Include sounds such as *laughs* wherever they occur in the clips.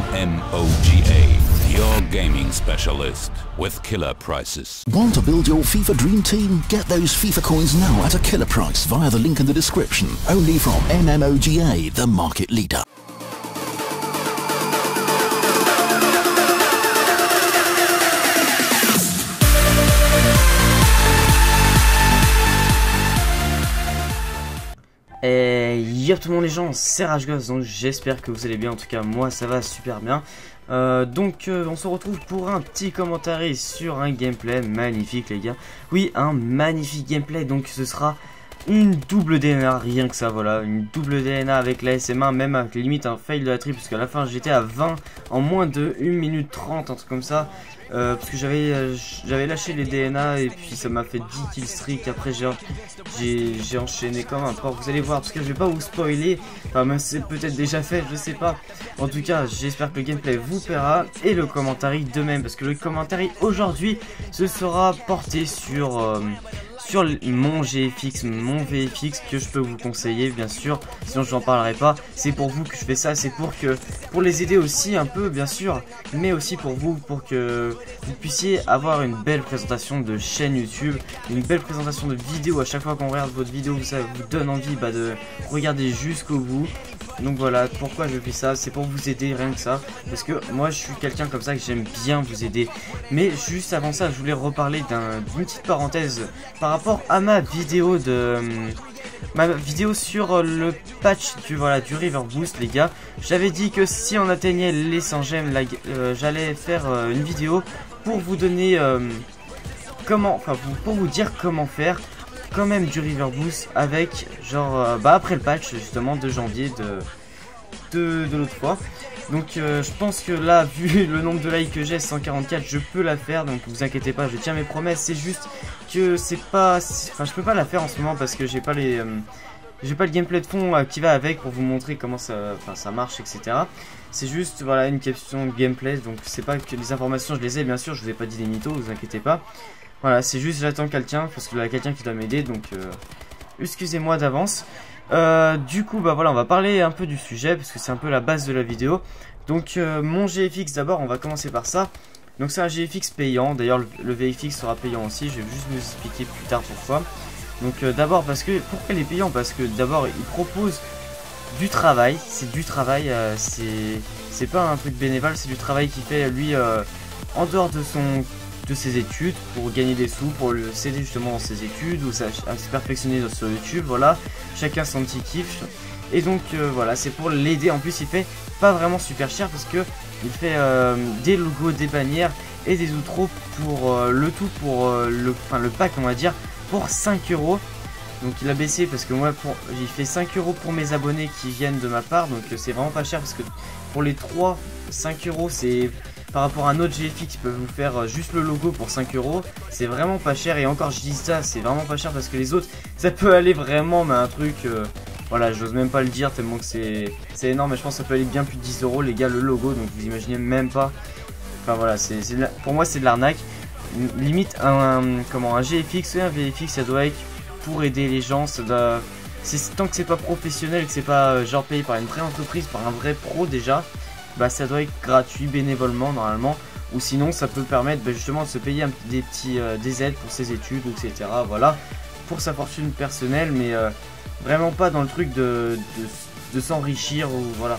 MMOGA, your gaming specialist with killer prices. Want to build your FIFA dream team? Get those FIFA coins now at a killer price via the link in the description. Only from MMOGA, the market leader. Tout le monde les gens, c'est RageGoss, donc j'espère que vous allez bien, en tout cas moi ça va super bien. Euh, donc euh, on se retrouve pour un petit commentaire sur un gameplay magnifique les gars. Oui, un magnifique gameplay, donc ce sera une double DNA, rien que ça, voilà, une double DNA avec la SMA, même avec limite un fail de la tri, puisqu'à la fin j'étais à 20 en moins de 1 minute 30, un truc comme ça. Euh, parce que j'avais euh, j'avais lâché les DNA et puis ça m'a fait 10 kill streak. Après j'ai enchaîné comme un porc. Vous allez voir parce que je vais pas vous spoiler. Enfin c'est peut-être déjà fait je sais pas. En tout cas j'espère que le gameplay vous plaira et le commentaire de même. Parce que le commentaire aujourd'hui ce sera porté sur euh, sur mon GFX, mon VFX que je peux vous conseiller bien sûr, sinon je n'en parlerai pas. C'est pour vous que je fais ça, c'est pour que pour les aider aussi un peu bien sûr, mais aussi pour vous pour que vous puissiez avoir une belle présentation de chaîne YouTube, une belle présentation de vidéo à chaque fois qu'on regarde votre vidéo, ça vous donne envie bah, de regarder jusqu'au bout. Donc voilà, pourquoi je fais ça, c'est pour vous aider, rien que ça. Parce que moi je suis quelqu'un comme ça que j'aime bien vous aider. Mais juste avant ça, je voulais reparler d'une petite parenthèse par rapport à ma vidéo de... Ma vidéo sur le patch du, voilà, du River Boost les gars J'avais dit que si on atteignait les 100 gemmes euh, J'allais faire euh, une vidéo pour vous donner euh, comment, enfin pour vous dire comment faire quand même du River Boost avec genre euh, bah après le patch justement de janvier de de, l'autre fois. Donc euh, je pense que là *laughs* vu le nombre de likes que j'ai 144 je peux la faire donc vous inquiétez pas je tiens mes promesses. C'est juste que c'est pas enfin je peux pas la faire en ce moment parce que j'ai pas les euh, j'ai pas le gameplay de fond qui va avec pour vous montrer comment ça, ça marche etc c'est juste voilà une question de gameplay donc c'est pas que les informations je les ai bien sûr je vous ai pas dit des mythos vous inquiétez pas voilà, c'est juste j'attends quelqu'un parce qu'il y a quelqu'un qui doit m'aider donc euh, excusez-moi d'avance. Euh, du coup, bah voilà, on va parler un peu du sujet parce que c'est un peu la base de la vidéo. Donc euh, mon GFX d'abord, on va commencer par ça. Donc c'est un GFX payant, d'ailleurs le, VFX sera payant aussi, je vais juste vous expliquer plus tard pourquoi. Donc d'abord parce que, pourquoi il est payant? Parce que d'abord il propose du travail, c'est du travail, c'est pas un truc bénévole, c'est du travail qu'il fait lui en dehors de son de ses études pour gagner des sous, pour le céder justement dans ses études ou à se perfectionner sur YouTube, voilà, chacun son petit kiff. Et donc euh, voilà, c'est pour l'aider. En plus, il fait pas vraiment super cher parce que il fait euh, des logos, des bannières et des outros pour euh, le tout pour le, enfin, le pack, on va dire, pour 5 euros. Donc il a baissé parce que moi pour j'ai fait 5 euros pour mes abonnés qui viennent de ma part donc c'est vraiment pas cher parce que pour les 3 5 euros c'est par rapport à un autre GFX qui peut vous faire euh, juste le logo pour 5 euros. C'est vraiment pas cher et encore je dis ça, c'est vraiment pas cher parce que les autres, ça peut aller vraiment, mais un truc... Euh, voilà, j'ose même pas le dire tellement que c'est énorme, mais je pense que ça peut aller bien plus de 10 euros les gars, le logo, donc vous imaginez même pas. Enfin voilà, c'est pour moi c'est de l'arnaque. Limite un, comment, un GFX ou un VFX, ça doit être pour aider les gens, ça doit... Tant que c'est pas professionnel, que c'est pas euh, genre payé par une vraie entreprise, par un vrai pro déjà, bah ça doit être gratuit bénévolement normalement. Ou sinon ça peut permettre bah, justement de se payer des petits euh, des aides pour ses études etc voilà. Pour sa fortune personnelle mais euh, vraiment pas dans le truc de, de, s'enrichir ou voilà.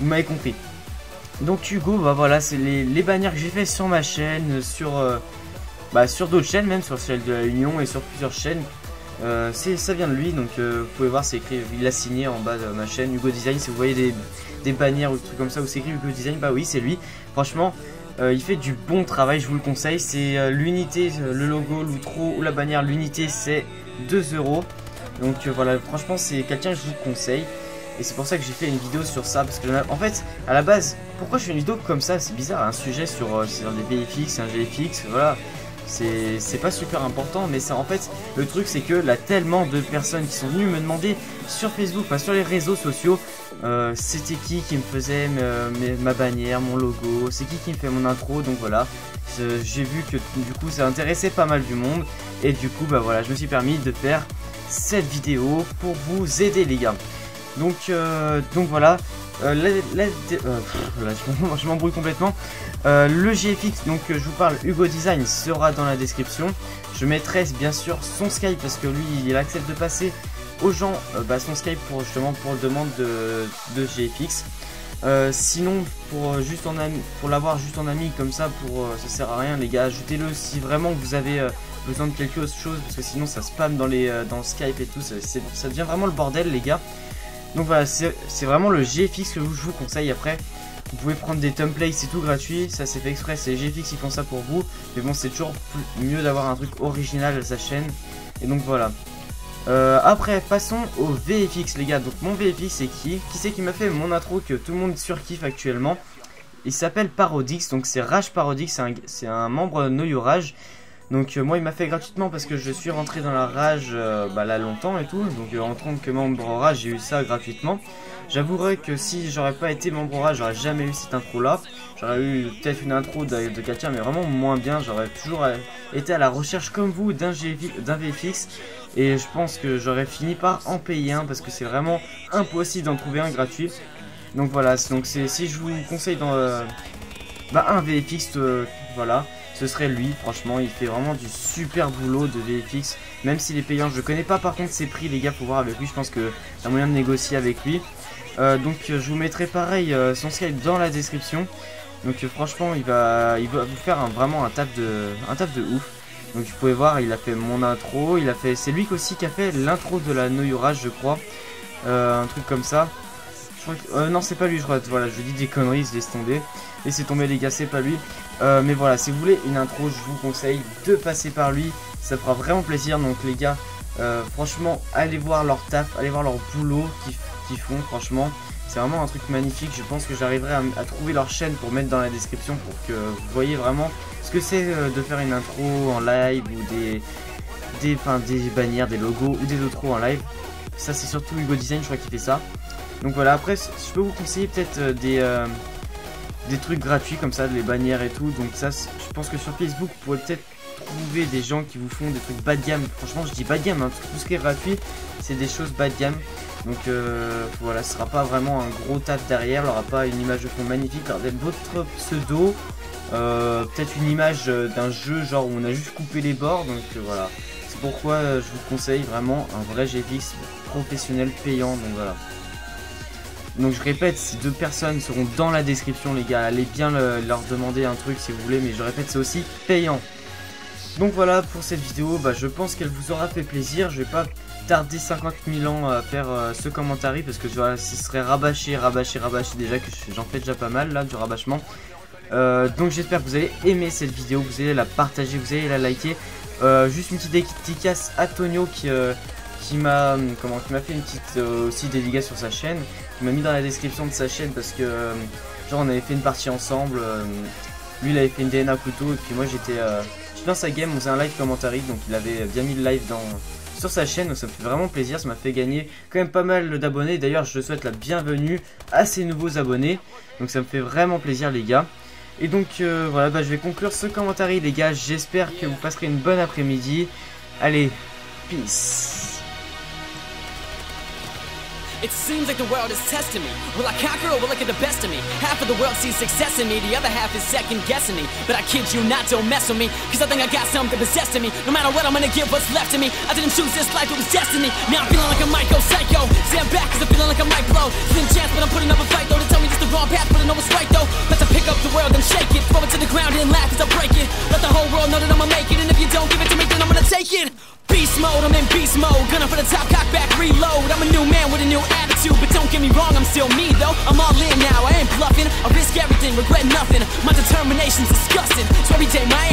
Vous m'avez compris. Donc Hugo bah voilà c'est les, bannières que j'ai fait sur ma chaîne sur euh, bah, sur d'autres chaînes même sur celle de la Union et sur plusieurs chaînes ça vient de lui donc vous pouvez voir c'est écrit il a signé en bas de ma chaîne Hugo Design si vous voyez des des bannières ou des trucs comme ça où c'est écrit Hugo Design, bah oui c'est lui. Franchement, euh, il fait du bon travail, je vous le conseille. C'est euh, l'unité, euh, le logo, l'outro ou la bannière, l'unité c'est 2 euros. Donc voilà, franchement c'est quelqu'un que je vous conseille. Et c'est pour ça que j'ai fait une vidéo sur ça. Parce que en fait, à la base, pourquoi je fais une vidéo comme ça? C'est bizarre, un sujet sur, sur des BFX, un GFX, voilà c'est pas super important mais ça en fait le truc c'est que là tellement de personnes qui sont venues me demander sur Facebook enfin sur les réseaux sociaux euh, c'était qui qui me faisait ma bannière mon logo c'est qui qui me fait mon intro donc voilà. J'ai vu que du coup ça intéressait pas mal du monde et du coup bah voilà je me suis permis de faire cette vidéo pour vous aider les gars. Donc, euh, donc voilà euh, euh, *laughs* je m'embrouille complètement. Euh, le GFX, donc je vous parle, Hugo Design, sera dans la description. Je mettrai bien sûr son Skype parce que lui, il accepte de passer aux gens bah, son Skype pour justement pour demande de, GFX. sinon, pour juste en ami, pour l'avoir juste en ami comme ça, pour ça sert à rien, les gars. Ajoutez-le si vraiment vous avez besoin de quelque chose, parce que sinon ça spam dans les dans Skype et tout. Ça devient vraiment le bordel, les gars. Donc voilà, c'est vraiment le GFX que je vous conseille. Après, vous pouvez prendre des templates, c'est tout gratuit. Ça, c'est fait exprès. C'est GFX qui font ça pour vous. Mais bon, c'est toujours mieux d'avoir un truc original à sa chaîne. Et donc voilà. Euh, après, passons au VFX, les gars. Donc, mon VFX, c'est qui? Qui c'est qui m'a fait mon intro que tout le monde surkiffe actuellement? Il s'appelle Parodix. Donc, c'est Rage Parodix. C'est un, un, membre Know Rage. Donc euh, moi il m'a fait gratuitement parce que je suis rentré dans la rage euh, bah, là longtemps et tout. Donc euh, en tant que membre rage j'ai eu ça gratuitement. J'avouerai que si j'aurais pas été membre rage j'aurais jamais eu cette intro là. J'aurais eu peut-être une intro de, de quelqu'un mais vraiment moins bien. J'aurais toujours été à la recherche comme vous d'un VFX. Et je pense que j'aurais fini par en payer un parce que c'est vraiment impossible d'en trouver un gratuit. Donc voilà, donc si je vous conseille dans, bah, un VFX, voilà ce serait lui. Franchement, il fait vraiment du super boulot de VFX. Même s'il est payant, je connais pas par contre ses prix, les gars. Faut voir avec lui. Je pense que y a moyen de négocier avec lui. Euh, donc, je vous mettrai pareil euh, son Skype dans la description. Donc, euh, franchement, il va, il vous faire vraiment un taf de, un de ouf. Donc, vous pouvez voir, il a fait mon intro. Il a fait, c'est lui aussi qui a fait l'intro de la Noyorage, je crois. un truc comme ça. Euh, non, c'est pas lui, je crois. Voilà, je dis des conneries, se laisse tomber. c'est tomber, les gars, c'est pas lui. Euh, mais voilà, si vous voulez une intro, je vous conseille de passer par lui. Ça fera vraiment plaisir. Donc, les gars, euh, franchement, allez voir leur taf, allez voir leur boulot qu'ils font, franchement. C'est vraiment un truc magnifique. Je pense que j'arriverai à, trouver leur chaîne pour mettre dans la description pour que vous voyez vraiment ce que c'est de faire une intro en live ou des, des, des bannières, des logos ou des outros en live. Ça, c'est surtout Hugo Design, je crois, qui fait ça. Donc voilà, après, je peux vous conseiller peut-être euh, des, euh, des trucs gratuits comme ça, des bannières et tout. Donc ça, je pense que sur Facebook, vous pourrez peut-être trouver des gens qui vous font des trucs bas de gamme. Franchement, je dis bas de gamme, hein, parce que tout ce qui est gratuit, c'est des choses bas de gamme. Donc euh, voilà, ce sera pas vraiment un gros taf derrière, il n'y aura pas une image de fond magnifique. Regardez votre pseudo, peut-être une image d'un jeu genre où on a juste coupé les bords. Donc voilà, c'est pourquoi je vous conseille vraiment un vrai GFX professionnel payant. Donc voilà. Donc je répète, ces deux personnes seront dans la description les gars, allez bien leur demander un truc si vous voulez, mais je répète c'est aussi payant. Donc voilà pour cette vidéo, bah, je pense qu'elle vous aura fait plaisir, je vais pas tarder 50 000 ans à faire euh, ce commentaire parce que vois, ce serait rabâché, rabâché, rabâché déjà que j'en fais déjà pas mal là du rabâchement. Euh, donc j'espère que vous allez aimer cette vidéo, vous allez la partager, vous allez la liker. Euh, juste une petite dédicace à Tonio qui, qui m'a fait une petite aussi dédicace sur sa chaîne il m'a mis dans la description de sa chaîne parce que euh, genre on avait fait une partie ensemble. Euh, lui il avait fait une DNA couteau et puis moi j'étais euh, dans sa game, on faisait un live commentary donc il avait bien mis le live dans sur sa chaîne donc ça me fait vraiment plaisir, ça m'a fait gagner quand même pas mal d'abonnés. D'ailleurs je souhaite la bienvenue à ces nouveaux abonnés donc ça me fait vraiment plaisir les gars. Et donc voilà bah, je vais conclure ce commentaire les gars, j'espère que vous passerez une bonne après-midi. Allez, peace It seems like the world is testing me. Will I conquer or will it get the best of me? Half of the world sees success in me, the other half is second guessing me. But I kid you not, don't mess with me. Cause I think I got something possessing me. No matter what, I'm gonna give what's left of me. I didn't choose this life, it was destiny. Now I'm feeling like I might go psycho. Stand back cause I'm feeling like I might blow. Slim chance, but I'm putting up a fight though. To tell me just the wrong path, but I know what's right though. Let's pick up the world and shake it. It determination's disgusting. So every day my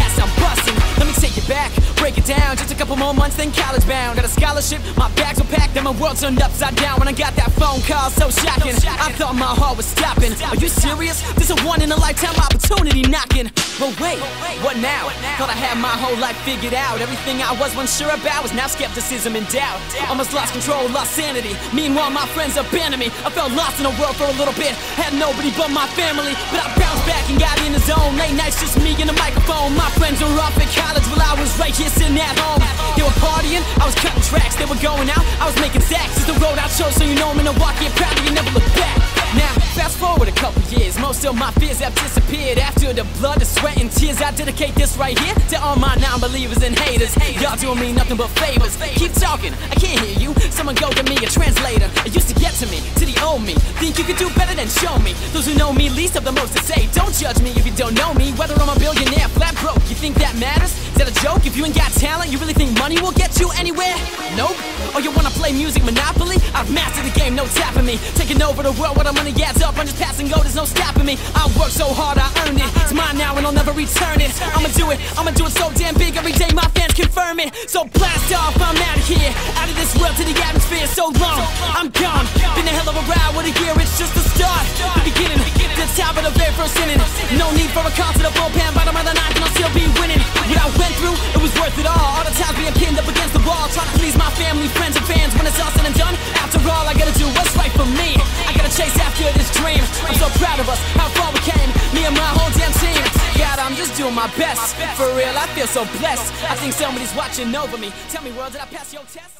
a couple more months, then college bound. Got a scholarship, my bags were packed, and my world turned upside down when I got that phone call. So shocking. I thought my heart was stopping. Are you serious? This a one in a lifetime opportunity knocking. But wait, what now? Thought I had my whole life figured out. Everything I was unsure about was now skepticism and doubt. Almost lost control, lost sanity. Meanwhile, my friends abandoned me. I felt lost in the world for a little bit. Had nobody but my family. But I bounced back and got in the zone. Late nights, just me and the microphone. My friends were off at college while I was right here sitting at home. They were partying, I was cutting tracks. They were going out, I was making sacks. It's the road I chose, so you know I'm in Milwaukee. Proud of you, never look back. Now, fast forward a couple years. Most of my fears have disappeared after the blood, the sweat, and tears. I dedicate this right here to all my non-believers and haters. Y'all doing me nothing but favors. Keep talking, I can't hear you. Someone go get me a translator. It used to get to me, to the old me. Think you could do better than show me. Those who know me least have the most to say. Don't judge me if you don't know me. Whether I'm a billionaire, flat broke, you think that matters? Is that a joke? If you ain't got talent, you really think money will get you anywhere? Nope. Or you wanna play music Monopoly? I've mastered the game, no tapping me. Taking over the world, what I'm money adds up. I'm just passing go, there's no stopping me. I work so hard, I earned it. It's mine now and I'll never return it. I'ma do it, I'ma do it so damn big every day. My fans confirm it. So blast off, I'm out of here. Out of this world to the atmosphere so long. I'm gone. Been a hell of a ride, what a year, it's just the start. The beginning, the top of the very first inning. No need for a to the bullpen, bottom of the ninth, my best. For real, I feel so blessed. I think somebody's watching over me. Tell me, world, did I pass your test?